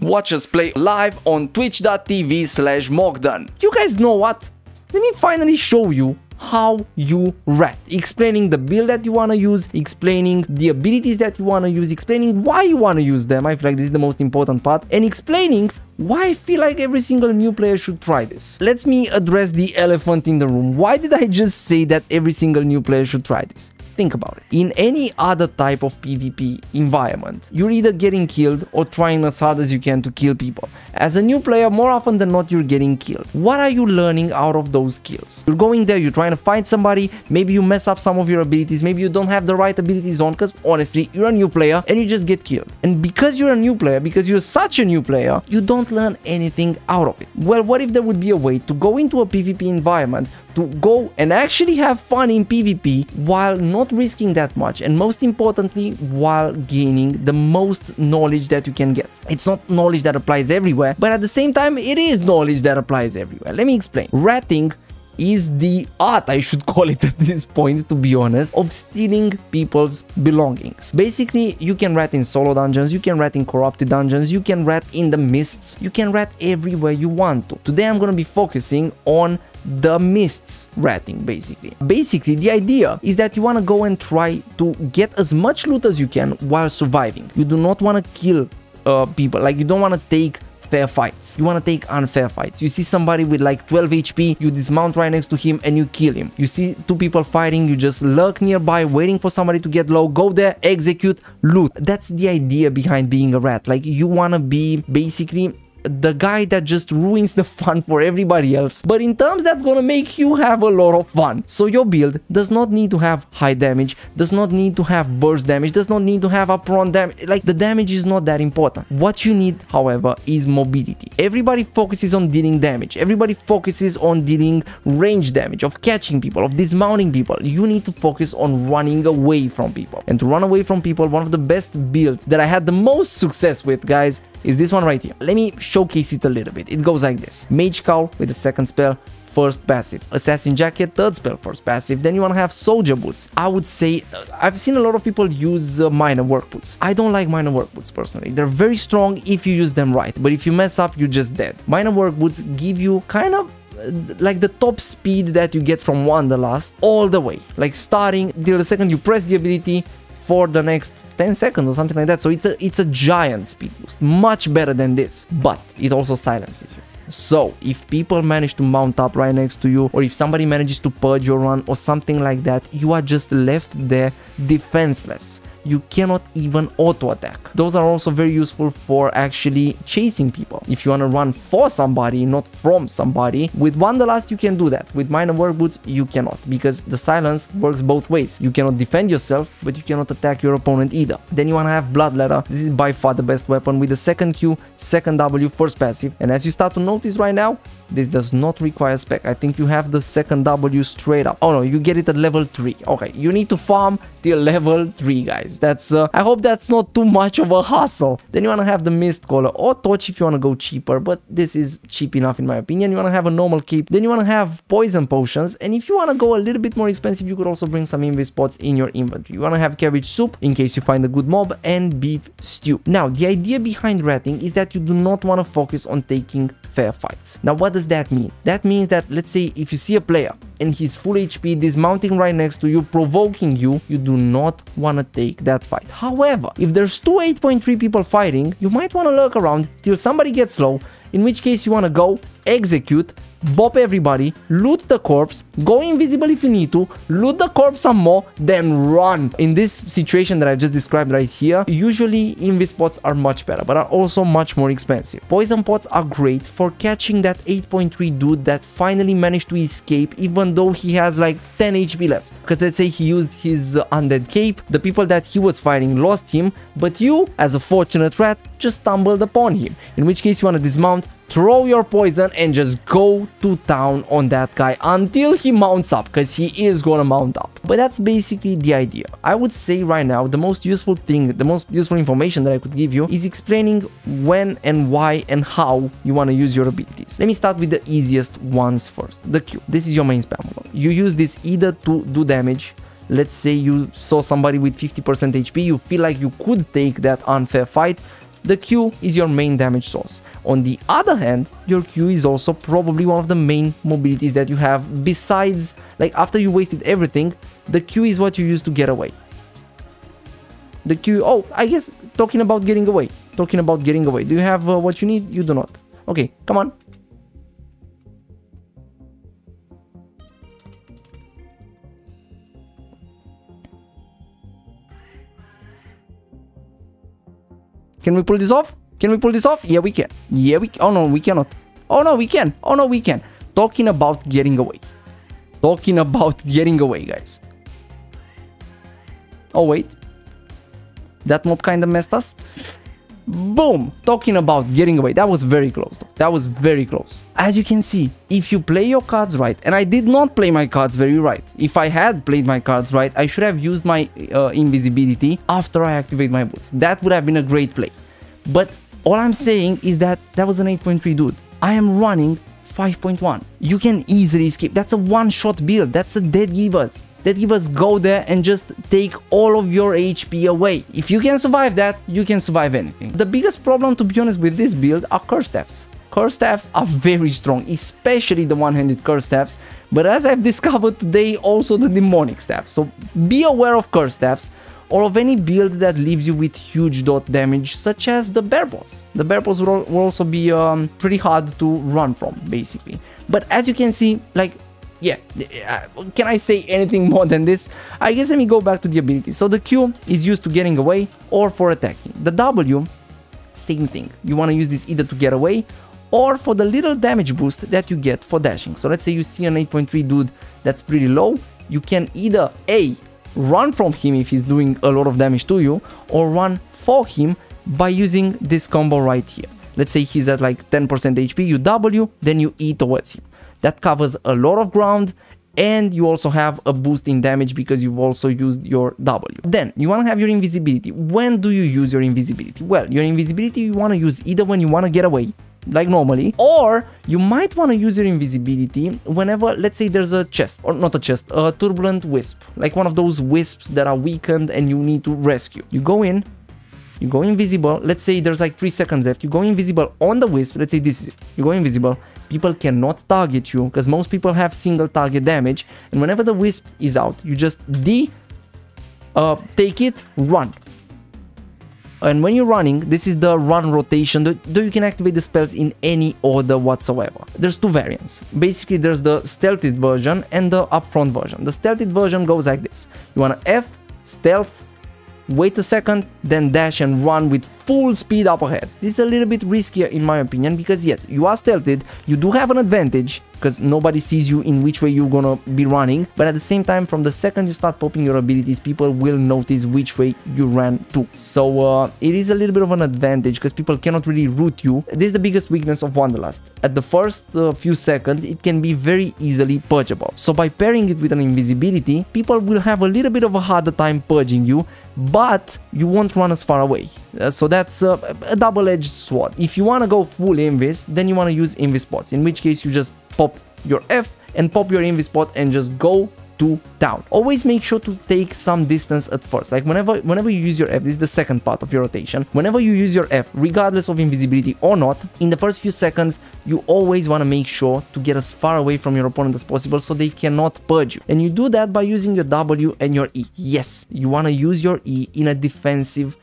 watch us play live on twitch.tv slash mogdone. You guys know what? Let me finally show you how you rat explaining the build that you want to use explaining the abilities that you want to use explaining why you want to use them i feel like this is the most important part and explaining why I feel like every single new player should try this. Let me address the elephant in the room. Why did I just say that every single new player should try this? Think about it. In any other type of PvP environment, you're either getting killed or trying as hard as you can to kill people. As a new player, more often than not, you're getting killed. What are you learning out of those kills? You're going there, you're trying to find somebody, maybe you mess up some of your abilities, maybe you don't have the right abilities on, because honestly, you're a new player and you just get killed. And because you're a new player, because you're such a new player, you don't learn anything out of it. Well, what if there would be a way to go into a PvP environment to go and actually have fun in PvP while not risking that much and most importantly while gaining the most knowledge that you can get. It's not knowledge that applies everywhere but at the same time it is knowledge that applies everywhere. Let me explain. Ratting is the art, I should call it at this point, to be honest, of stealing people's belongings. Basically, you can rat in solo dungeons, you can rat in corrupted dungeons, you can rat in the mists, you can rat everywhere you want to. Today I'm gonna be focusing on the mists ratting basically basically the idea is that you want to go and try to get as much loot as you can while surviving you do not want to kill uh, people like you don't want to take fair fights. You want to take unfair fights. You see somebody with like 12 HP, you dismount right next to him and you kill him. You see two people fighting, you just lurk nearby waiting for somebody to get low, go there, execute, loot. That's the idea behind being a rat. Like you want to be basically the guy that just ruins the fun for everybody else. But in terms that's gonna make you have a lot of fun. So your build does not need to have high damage does not need to have burst damage does not need to have upfront damage. Like the damage is not that important. What you need however is mobility. Everybody focuses on dealing damage. Everybody focuses on dealing range damage of catching people of dismounting people. You need to focus on running away from people. And to run away from people one of the best builds that i had the most success with guys is this one right here. Let me showcase it a little bit. It goes like this. Mage Cowl with the second spell, first passive. Assassin Jacket, third spell, first passive. Then you want to have Soldier Boots. I would say, uh, I've seen a lot of people use uh, Minor Work Boots. I don't like Minor Work Boots personally. They're very strong if you use them right, but if you mess up, you're just dead. Minor Work Boots give you kind of uh, like the top speed that you get from Wanderlust all the way. Like starting till the second you press the ability, for the next 10 seconds or something like that. So it's a, it's a giant speed boost, much better than this, but it also silences you. So if people manage to mount up right next to you or if somebody manages to purge your run or something like that, you are just left there defenseless you cannot even auto attack. Those are also very useful for actually chasing people. If you want to run for somebody, not from somebody, with Wanderlust you can do that. With Minor Work Boots you cannot because the silence works both ways. You cannot defend yourself, but you cannot attack your opponent either. Then you want to have Bloodletter. This is by far the best weapon with the second Q, second W, first passive. And as you start to notice right now, this does not require spec. I think you have the second W straight up. Oh no, you get it at level 3. Okay, you need to farm till level 3, guys. That's, uh, I hope that's not too much of a hassle. Then you want to have the Mistcaller or Torch if you want to go cheaper, but this is cheap enough in my opinion. You want to have a normal cape. Then you want to have Poison Potions, and if you want to go a little bit more expensive, you could also bring some invis pots in your inventory. You want to have Cabbage Soup in case you find a good mob, and Beef Stew. Now, the idea behind ratting is that you do not want to focus on taking fair fights. Now, what does that mean? That means that, let's say, if you see a player and he's full HP dismounting right next to you, provoking you, you do not want to take that fight. However, if there's two 8.3 people fighting, you might want to lurk around till somebody gets low, in which case you want to go, execute, bop everybody, loot the corpse, go invisible if you need to, loot the corpse some more, then run. In this situation that I just described right here, usually invis pots are much better, but are also much more expensive. Poison pots are great for catching that 8.3 dude that finally managed to escape even though he has like 10 HP left. Because let's say he used his undead cape, the people that he was fighting lost him, but you, as a fortunate rat, just stumbled upon him. In which case you want to dismount, throw your poison and just go to town on that guy until he mounts up because he is gonna mount up. But that's basically the idea. I would say right now the most useful thing the most useful information that i could give you is explaining when and why and how you want to use your abilities. Let me start with the easiest ones first. The q this is your main spam you use this either to do damage. Let's say you saw somebody with 50% hp you feel like you could take that unfair fight the Q is your main damage source. On the other hand, your Q is also probably one of the main mobilities that you have besides, like after you wasted everything, the Q is what you use to get away. The Q, oh, I guess talking about getting away, talking about getting away. Do you have uh, what you need? You do not. Okay, come on. Can we pull this off? Can we pull this off? Yeah, we can. Yeah, we Oh, no, we cannot. Oh, no, we can. Oh, no, we can. Talking about getting away. Talking about getting away, guys. Oh, wait. That mob kind of messed us. Boom! Talking about getting away. That was very close, though. That was very close. As you can see, if you play your cards right, and I did not play my cards very right. If I had played my cards right, I should have used my uh, invisibility after I activate my boots. That would have been a great play. But all I'm saying is that that was an 8.3 dude. I am running 5.1. You can easily skip. That's a one-shot build. That's a dead givers that give us go there and just take all of your HP away. If you can survive that, you can survive anything. The biggest problem to be honest with this build are curse staffs. Curse staffs are very strong, especially the one-handed curse staffs, but as I've discovered today, also the demonic staffs. So be aware of curse staffs or of any build that leaves you with huge dot damage, such as the bear boss. The bear boss will, will also be um, pretty hard to run from, basically. But as you can see, like yeah, uh, can I say anything more than this? I guess let me go back to the ability. So the Q is used to getting away or for attacking. The W, same thing. You want to use this either to get away or for the little damage boost that you get for dashing. So let's say you see an 8.3 dude that's pretty low, you can either A, run from him if he's doing a lot of damage to you, or run for him by using this combo right here. Let's say he's at like 10% HP, you W, then you E towards him. That covers a lot of ground and you also have a boost in damage because you've also used your W. Then you want to have your invisibility. When do you use your invisibility? Well, your invisibility you want to use either when you want to get away like normally or you might want to use your invisibility whenever let's say there's a chest or not a chest a turbulent wisp like one of those wisps that are weakened and you need to rescue you go in you go invisible let's say there's like three seconds left you go invisible on the wisp let's say this you go invisible people cannot target you because most people have single target damage and whenever the wisp is out you just D uh, take it run. And when you're running this is the run rotation though you can activate the spells in any order whatsoever. There's two variants. Basically there's the stealthed version and the upfront version. The stealthed version goes like this. You want to F stealth wait a second, then dash and run with full speed up ahead. This is a little bit riskier in my opinion because yes, you are stealthed, you do have an advantage because nobody sees you in which way you're gonna be running, but at the same time, from the second you start popping your abilities, people will notice which way you ran to. So uh, it is a little bit of an advantage because people cannot really root you. This is the biggest weakness of Wanderlust. At the first uh, few seconds, it can be very easily purgeable. So by pairing it with an invisibility, people will have a little bit of a harder time purging you, but you won't run as far away. Uh, so that's uh, a double-edged sword. If you want to go full invis, then you want to use invis pots, in which case you just pop your F and pop your invis pot and just go to town. Always make sure to take some distance at first. Like whenever whenever you use your F, this is the second part of your rotation. Whenever you use your F, regardless of invisibility or not, in the first few seconds, you always want to make sure to get as far away from your opponent as possible so they cannot purge you. And you do that by using your W and your E. Yes, you want to use your E in a defensive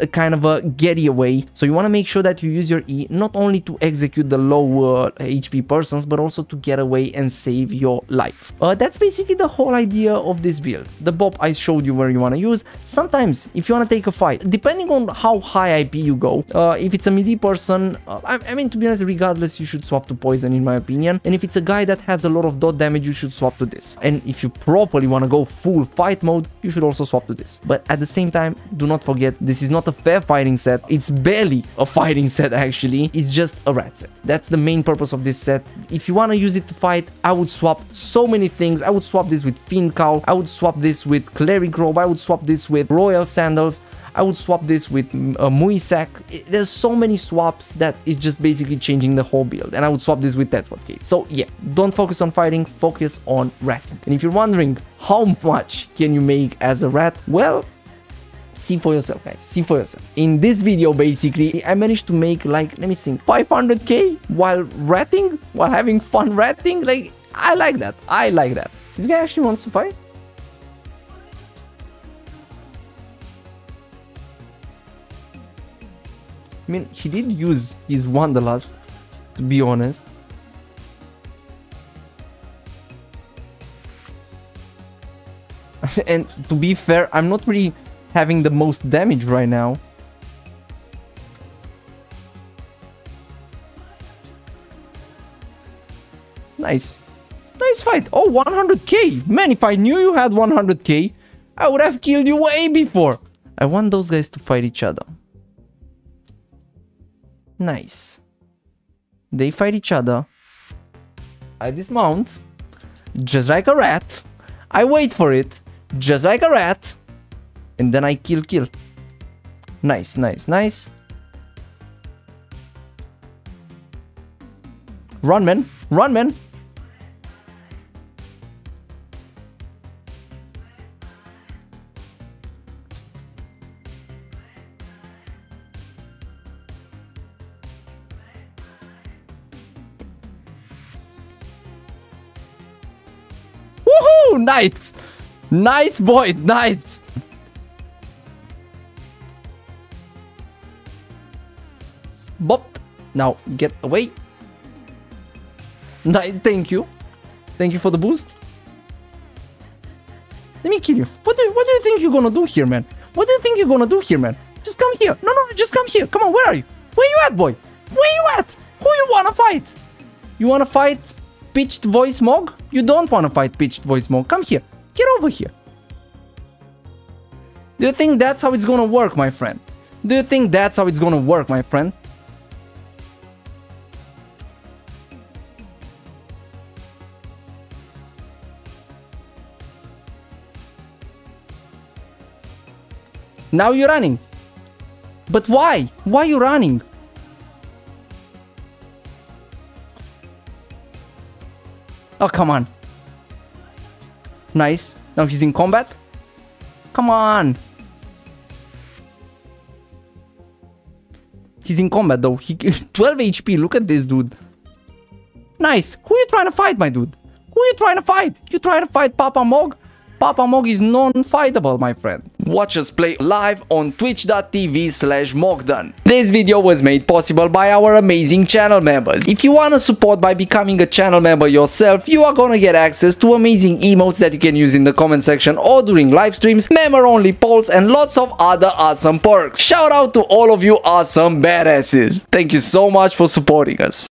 a kind of a getty away. So you want to make sure that you use your E not only to execute the low uh, HP persons, but also to get away and save your life. Uh, that's basically the whole idea of this build. The Bob I showed you where you want to use. Sometimes, if you want to take a fight, depending on how high IP you go, uh, if it's a melee person, uh, I, I, mean, to be honest, regardless, you should swap to poison in my opinion. And if it's a guy that has a lot of dot damage, you should swap to this. And if you properly want to go full fight mode, you should also swap to this. But at the same time, do not forget, this is not a fair fighting set. It's barely a fighting set actually. It's just a rat set. That's the main purpose of this set. If you want to use it to fight, I would swap so many things. I would swap this with Fiend Cowl. I would swap this with Cleric Robe. I would swap this with Royal Sandals. I would swap this with mm, uh, a Muisak. There's so many swaps that is just basically changing the whole build. And I would swap this with Thetford Cape. So yeah, don't focus on fighting, focus on ratting. And if you're wondering how much can you make as a rat, well, See for yourself, guys. See for yourself. In this video, basically, I managed to make like, let me think, 500k while ratting, while having fun ratting. Like, I like that. I like that. This guy actually wants to fight? I mean, he did use his Wanderlust, to be honest. and to be fair, I'm not really having the most damage right now. Nice. Nice fight. Oh, 100k. Man, if I knew you had 100k, I would have killed you way before. I want those guys to fight each other. Nice. They fight each other. I dismount. Just like a rat. I wait for it. Just like a rat. And then I kill, kill. Nice, nice, nice. Run, man. Run, man. Woohoo! Nice! Nice, boys! Nice! Bopped. Now, get away. Nice, thank you. Thank you for the boost. Let me kill you. What do, you, what do you think you're gonna do here, man? What do you think you're gonna do here, man? Just come here. No, no, just come here. Come on, where are you? Where you at, boy? Where you at? Who you wanna fight? You wanna fight pitched voice mog? You don't wanna fight pitched voice mog. Come here. Get over here. Do you think that's how it's gonna work, my friend? Do you think that's how it's gonna work, my friend? Now you're running. But why? Why are you running? Oh, come on. Nice. Now he's in combat. Come on. He's in combat though. He 12 HP. Look at this dude. Nice. Who you trying to fight, my dude? Who you trying to fight? You trying to fight Papa Mog? Papa Mog is non-fightable, my friend. Watch us play live on twitch.tv slash Mogdone. This video was made possible by our amazing channel members. If you wanna support by becoming a channel member yourself, you are gonna get access to amazing emotes that you can use in the comment section or during live streams, member-only polls, and lots of other awesome perks. Shout out to all of you awesome badasses. Thank you so much for supporting us.